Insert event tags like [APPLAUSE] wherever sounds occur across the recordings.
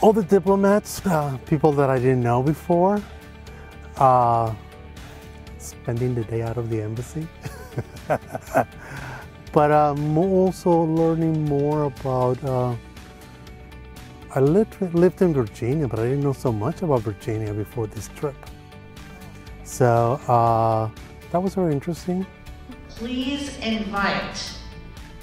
all the diplomats, uh, people that I didn't know before, uh, spending the day out of the embassy. [LAUGHS] but I'm also learning more about. Uh, I lived, lived in Virginia, but I didn't know so much about Virginia before this trip. So uh, that was very interesting. Please invite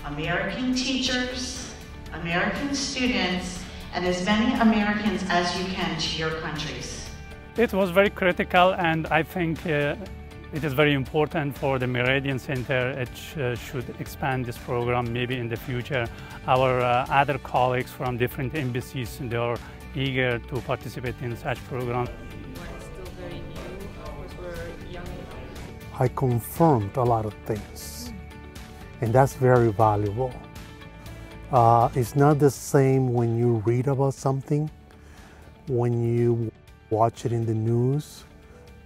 American teachers, American students, and as many Americans as you can to your countries. It was very critical and I think uh, it is very important for the Meridian Center. It sh uh, should expand this program maybe in the future. Our uh, other colleagues from different embassies, they are eager to participate in such programs. I confirmed a lot of things, and that's very valuable. Uh, it's not the same when you read about something, when you watch it in the news,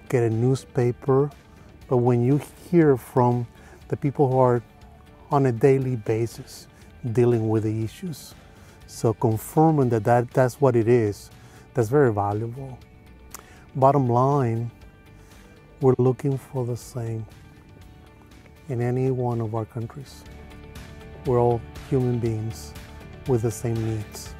get a newspaper, but when you hear from the people who are on a daily basis dealing with the issues. So confirming that, that that's what it is, that's very valuable. Bottom line, we're looking for the same in any one of our countries. We're all human beings with the same needs.